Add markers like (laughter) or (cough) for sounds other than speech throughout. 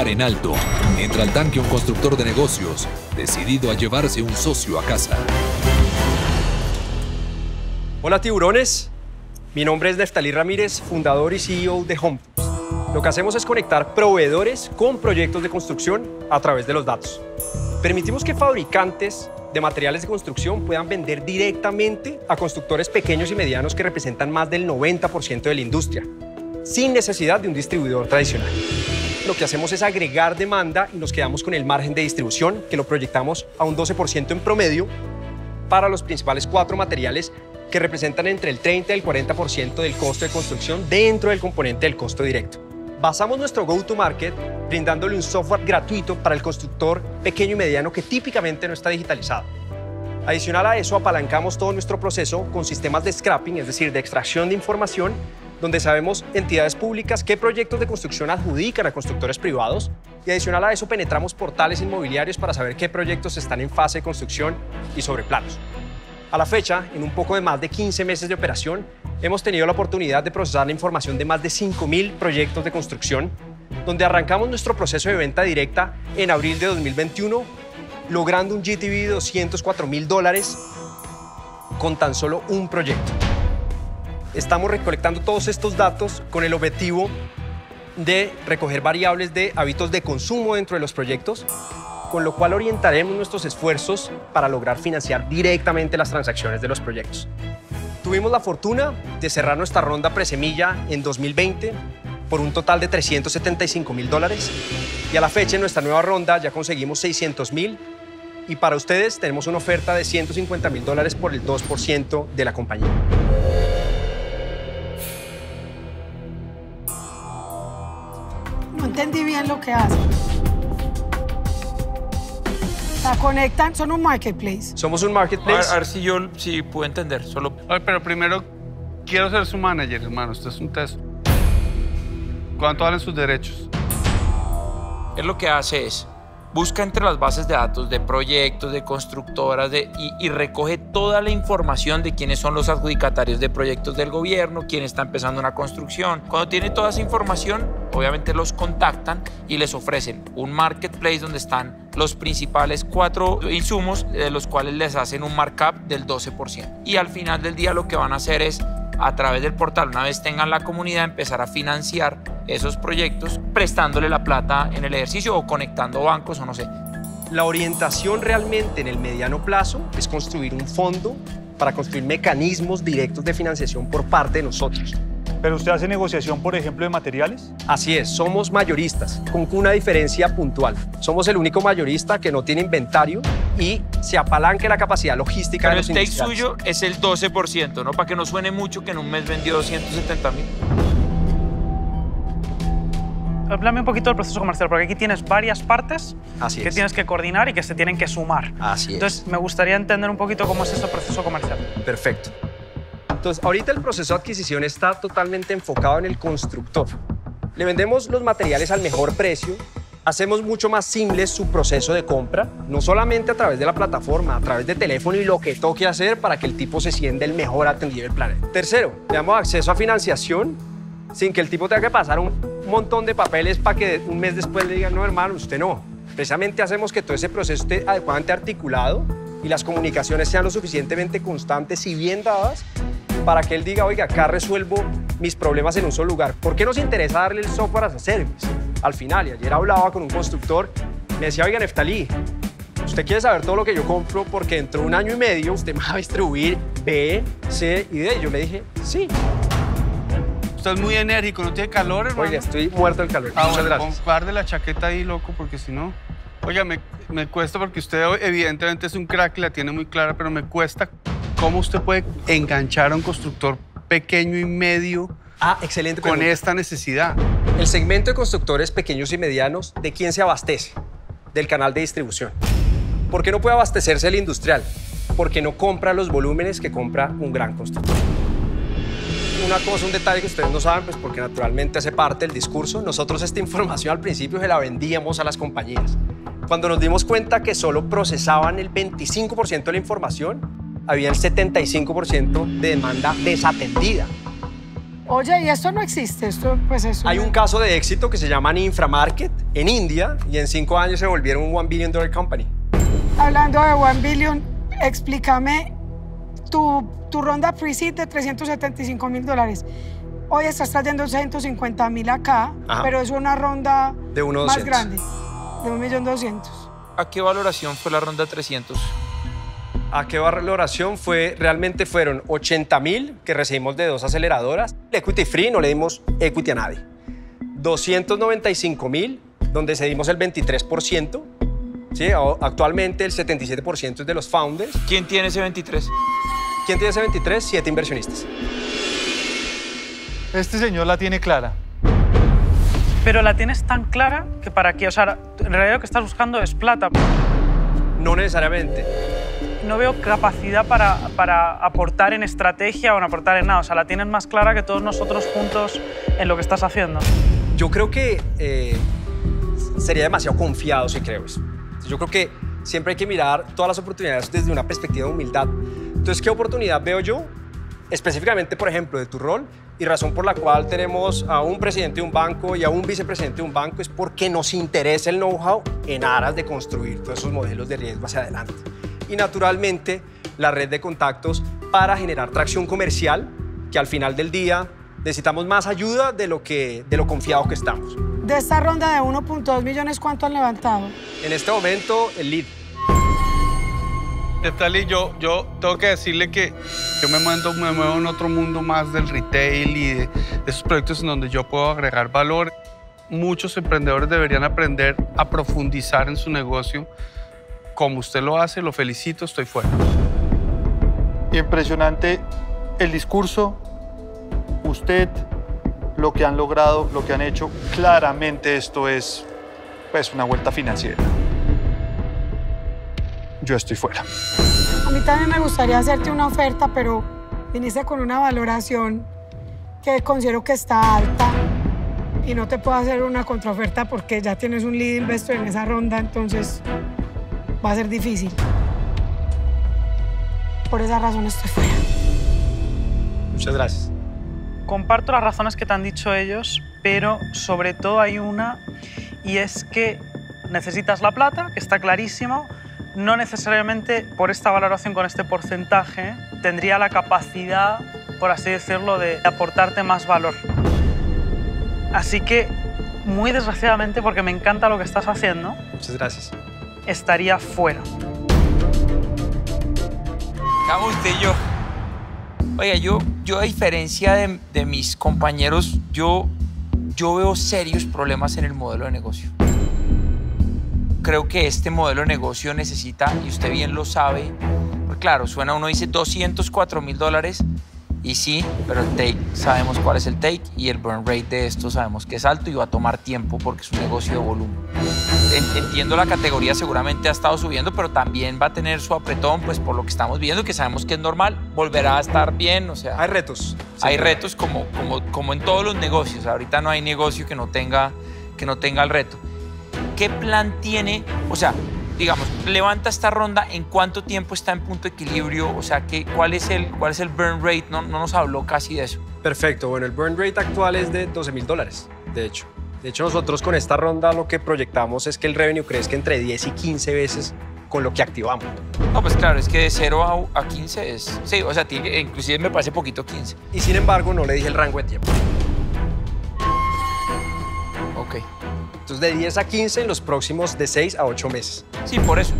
en alto. Entra al tanque un constructor de negocios, decidido a llevarse un socio a casa. Hola tiburones, mi nombre es Neftalí Ramírez, fundador y CEO de Home. Lo que hacemos es conectar proveedores con proyectos de construcción a través de los datos. Permitimos que fabricantes de materiales de construcción puedan vender directamente a constructores pequeños y medianos que representan más del 90% de la industria, sin necesidad de un distribuidor tradicional. Lo que hacemos es agregar demanda y nos quedamos con el margen de distribución, que lo proyectamos a un 12% en promedio para los principales cuatro materiales que representan entre el 30 y el 40% del costo de construcción dentro del componente del costo directo. Basamos nuestro go-to-market brindándole un software gratuito para el constructor pequeño y mediano que típicamente no está digitalizado. Adicional a eso, apalancamos todo nuestro proceso con sistemas de scrapping, es decir, de extracción de información, donde sabemos entidades públicas qué proyectos de construcción adjudican a constructores privados y adicional a eso penetramos portales inmobiliarios para saber qué proyectos están en fase de construcción y sobre planos. A la fecha, en un poco de más de 15 meses de operación, hemos tenido la oportunidad de procesar la información de más de 5.000 proyectos de construcción, donde arrancamos nuestro proceso de venta directa en abril de 2021, logrando un GTV de 204 mil dólares con tan solo un proyecto. Estamos recolectando todos estos datos con el objetivo de recoger variables de hábitos de consumo dentro de los proyectos con lo cual orientaremos nuestros esfuerzos para lograr financiar directamente las transacciones de los proyectos. Tuvimos la fortuna de cerrar nuestra ronda presemilla en 2020 por un total de 375 mil dólares y a la fecha en nuestra nueva ronda ya conseguimos 600 mil y para ustedes tenemos una oferta de 150 mil dólares por el 2% de la compañía. Que hacen. La conectan, son un marketplace. Somos un marketplace. A, ver si yo si puedo entender. Solo... pero primero quiero ser su manager, hermano. Esto es un test. ¿Cuánto valen sus derechos? Él lo que hace es busca entre las bases de datos de proyectos, de constructoras de, y, recoge toda la información de quiénes son los adjudicatarios de proyectos del gobierno, quién está empezando una construcción. Cuando tiene toda esa información, obviamente los contactan y les ofrecen un marketplace donde están los principales cuatro insumos, de los cuales les hacen un markup del 12%. Y al final del día lo que van a hacer es a través del portal, una vez tengan la comunidad, empezar a financiar esos proyectos prestándole la plata en el ejercicio o conectando bancos o no sé. La orientación realmente en el mediano plazo es construir un fondo para construir mecanismos directos de financiación por parte de nosotros. ¿Pero usted hace negociación, por ejemplo, de materiales? Así es, somos mayoristas, con una diferencia puntual. Somos el único mayorista que no tiene inventario y se apalanca la capacidad logística Pero de los el stake suyo es el 12%, ¿no? Para que no suene mucho que en un mes vendió 270 mil. Háblame un poquito del proceso comercial, porque aquí tienes varias partes Así que tienes que coordinar y que se tienen que sumar. Así es. Entonces, me gustaría entender un poquito cómo es ese proceso comercial. Perfecto. Entonces, ahorita el proceso de adquisición está totalmente enfocado en el constructor. Le vendemos los materiales al mejor precio, hacemos mucho más simple su proceso de compra, no solamente a través de la plataforma, a través de teléfono y lo que toque hacer para que el tipo se sienta el mejor atendido del planeta. Tercero, le damos acceso a financiación sin que el tipo tenga que pasar un montón de papeles para que un mes después le digan, no hermano, usted no. Precisamente hacemos que todo ese proceso esté adecuadamente articulado y las comunicaciones sean lo suficientemente constantes y bien dadas para que él diga, oiga, acá resuelvo mis problemas en un solo lugar. ¿Por qué nos interesa darle el software a service? Al final, y ayer hablaba con un constructor, me decía, oiga, Neftalí, usted quiere saber todo lo que yo compro porque dentro de un año y medio usted (laughs) me va a distribuir B, C y D. Yo le dije, sí. Usted es muy enérgico, ¿no tiene calor, hermano? Oiga, estoy muerto del calor. Ah, Muchas bueno, gracias. guarde la chaqueta ahí, loco, porque si no... Oiga, me, me cuesta porque usted evidentemente es un crack, la tiene muy clara, pero me cuesta cómo usted puede enganchar a un constructor pequeño y medio Ah, excelente con pregunta. esta necesidad. El segmento de constructores pequeños y medianos, ¿de quién se abastece? Del canal de distribución. ¿Por qué no puede abastecerse el industrial? Porque no compra los volúmenes que compra un gran constructor. Una cosa, un detalle que ustedes no saben, pues porque naturalmente hace parte del discurso, nosotros esta información al principio se la vendíamos a las compañías. Cuando nos dimos cuenta que solo procesaban el 25% de la información, había el 75% de demanda desatendida. Oye, y esto no existe, esto pues eso. Hay un caso de éxito que se llama Inframarket en India y en cinco años se volvieron un one billion dollar company. Hablando de One Billion, explícame tu, tu ronda pre-seed de 375 mil dólares. Hoy estás trayendo 150 mil acá, Ajá. pero es una ronda De uno más 200. grande, de 1.200.000. ¿A qué valoración fue la ronda 300? ¿A qué valoración fue? Realmente fueron 80 mil que recibimos de dos aceleradoras. Equity free, no le dimos equity a nadie. 295 mil, donde cedimos el 23%. ¿sí? Actualmente el 77% es de los founders. ¿Quién tiene ese 23? ¿Quién tiene ese 23? Siete inversionistas. Este señor la tiene clara. Pero la tienes tan clara que para qué, o sea, en realidad lo que estás buscando es plata. No necesariamente. No veo capacidad para, para aportar en estrategia o en aportar en nada. O sea, la tienes más clara que todos nosotros juntos en lo que estás haciendo. Yo creo que eh, sería demasiado confiado si creo eso. Yo creo que siempre hay que mirar todas las oportunidades desde una perspectiva de humildad. Entonces, ¿qué oportunidad veo yo? Específicamente, por ejemplo, de tu rol y razón por la cual tenemos a un presidente de un banco y a un vicepresidente de un banco es porque nos interesa el know-how en aras de construir todos esos modelos de riesgo hacia adelante. Y naturalmente, la red de contactos para generar tracción comercial, que al final del día necesitamos más ayuda de lo, que, de lo confiados que estamos. De esta ronda de 1.2 millones, ¿cuánto han levantado? En este momento, el lead. Neftalí, yo, yo tengo que decirle que yo me muevo, me muevo en otro mundo más del retail y de, de esos proyectos en donde yo puedo agregar valor. Muchos emprendedores deberían aprender a profundizar en su negocio. Como usted lo hace, lo felicito, estoy fuera. Impresionante el discurso, usted, lo que han logrado, lo que han hecho. Claramente esto es pues, una vuelta financiera. Yo estoy fuera. A mí también me gustaría hacerte una oferta, pero viniste con una valoración que considero que está alta y no te puedo hacer una contraoferta porque ya tienes un lead investor en esa ronda, entonces va a ser difícil. Por esa razón estoy fuera. Muchas gracias. Comparto las razones que te han dicho ellos, pero sobre todo hay una y es que necesitas la plata, que está clarísimo. No necesariamente por esta valoración con este porcentaje tendría la capacidad, por así decirlo, de aportarte más valor. Así que, muy desgraciadamente, porque me encanta lo que estás haciendo, Muchas gracias. Estaría fuera. Vamos usted y yo. Oiga, yo, yo a diferencia de, de mis compañeros, yo, yo veo serios problemas en el modelo de negocio. Creo que este modelo de negocio necesita, y usted bien lo sabe, pues claro, suena uno dice 204 mil dólares, y sí, pero el take, sabemos cuál es el take, y el burn rate de esto sabemos que es alto y va a tomar tiempo porque es un negocio de volumen. En- Entiendo la categoría, seguramente ha estado subiendo, pero también va a tener su apretón, pues por lo que estamos viendo, que sabemos que es normal, volverá a estar bien, o sea, Hay retos. hay Siempre. retos como, como, como en todos los negocios. Ahorita no hay negocio que no tenga, que no tenga el reto. ¿Qué plan tiene? O sea, digamos, levanta esta ronda, ¿en cuánto tiempo está en punto de equilibrio? O sea, ¿qué, cuál, es el, ¿cuál es el burn rate? No, no nos habló casi de eso. Perfecto. Bueno, el burn rate actual es de 12 mil dólares, de hecho. De hecho, nosotros con esta ronda lo que proyectamos es que el revenue crezca entre 10 y 15 veces con lo que activamos. No, pues claro, es que de 0 a, a 15 es... Sí, o sea, inclusive me parece poquito 15. Y sin embargo, no le dije el rango de tiempo. Entonces, de 10 a 15 en los próximos de 6 a 8 meses. Sí, por eso.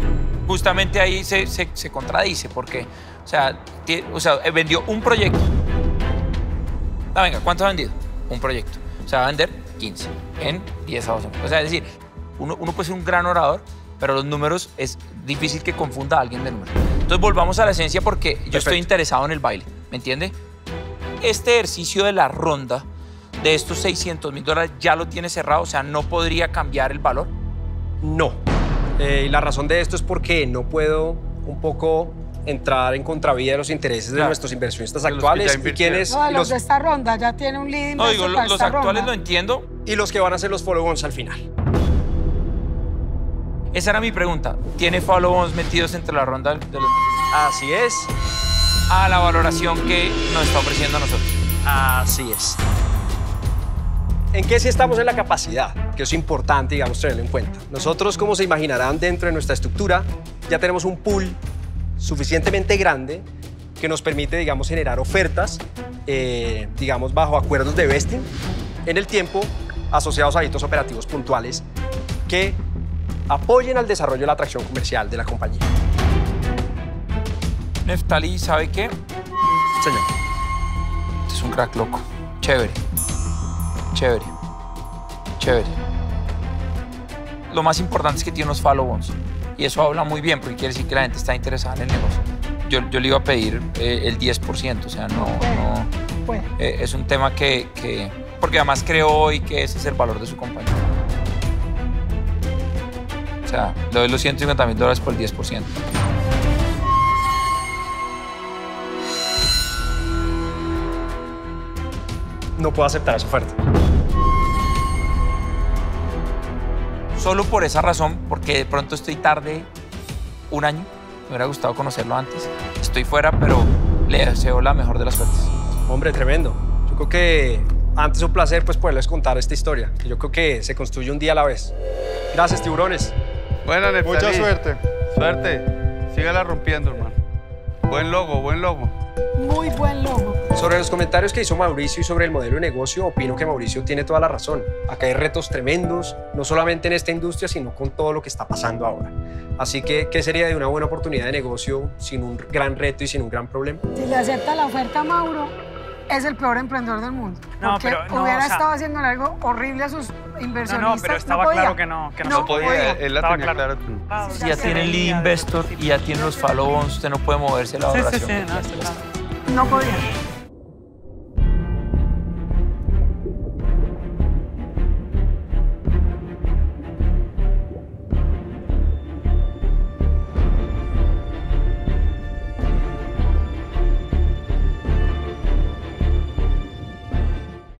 Justamente ahí se, se- se contradice, porque, o sea, o sea, eh, vendió un proyecto. Ah, venga, ¿cuánto ha vendido? Un proyecto. O sea, va a vender 15 en 10 a 12 meses. O sea, es decir, uno, uno puede ser un gran orador, pero los números es difícil que confunda a alguien de números. Entonces, volvamos a la esencia porque yo estoy interesado en el baile, ¿me entiende? Este ejercicio de la ronda de estos 600 mil dólares ya lo tiene cerrado, o sea, no podría cambiar el valor. No. Eh, y la razón de esto es porque no puedo un poco entrar en contravía de los intereses de nuestros inversionistas actuales y quienes No, los los, de esta ronda ya tiene un lead No, digo, para los esta actuales ronda. lo entiendo, y los que van a hacer los follow-ons al final. Esa era mi pregunta. ¿Tiene follow-ons metidos entre la ronda de los... Así es. a la valoración que nos está ofreciendo a nosotros? Así es. ¿En qué sí estamos en la capacidad? Que es importante, digamos, tenerlo en cuenta. Nosotros, como se imaginarán, dentro de nuestra estructura, ya tenemos un pool suficientemente grande que nos permite, digamos, generar ofertas, eh, digamos, bajo acuerdos de vesting en el tiempo asociados a hitos operativos puntuales que apoyen al desarrollo de la atracción comercial de la compañía. Neftali, ¿sabe qué? Señor. Este es un crack loco. Chévere. Chévere. Chévere. Lo más importante es que tiene unos follow-ons. Y eso habla muy bien porque quiere decir que la gente está interesada en el negocio. Yo, yo le iba a pedir eh, el 10%, o sea, no... no Bueno, eh, es un tema que, que- Porque además creo hoy que ese es el valor de su compañía. O sea, le doy los 150 mil dólares por el 10%. No puedo aceptar esa oferta. Solo por esa razón, porque de pronto estoy tarde un año. Me hubiera gustado conocerlo antes. Estoy fuera, pero le deseo la mejor de las suertes. Hombre, tremendo. Yo creo que antes es un placer pues poderles contar esta historia. que Yo creo que se construye un día a la vez. Gracias, tiburones. Buena, Neftalí. Mucha suerte. Suerte. Sígala rompiendo, hermano. Buen logo, buen logo. muy buen logo. Sobre los comentarios que hizo Mauricio y sobre el modelo de negocio, opino que Mauricio tiene toda la razón. Acá hay retos tremendos, no solamente en esta industria, sino con todo lo que está pasando ahora. Así que, ¿qué sería de una buena oportunidad de negocio sin un gran reto y sin un gran problema? Si le acepta la oferta a Mauro, es el peor emprendedor del mundo. No, porque pero no, hubiera o sea- estado haciendo algo horrible a sus No, inversionistas. no, pero estaba podía. claro que no, que no, No podía. podía. Él la Estaba tenía claro. Claro, Sí, Si ya tiene el lead investor y ya tiene los follow-ons, usted no puede moverse la Sí, sí, valoración. sí, no, está claro. No podía.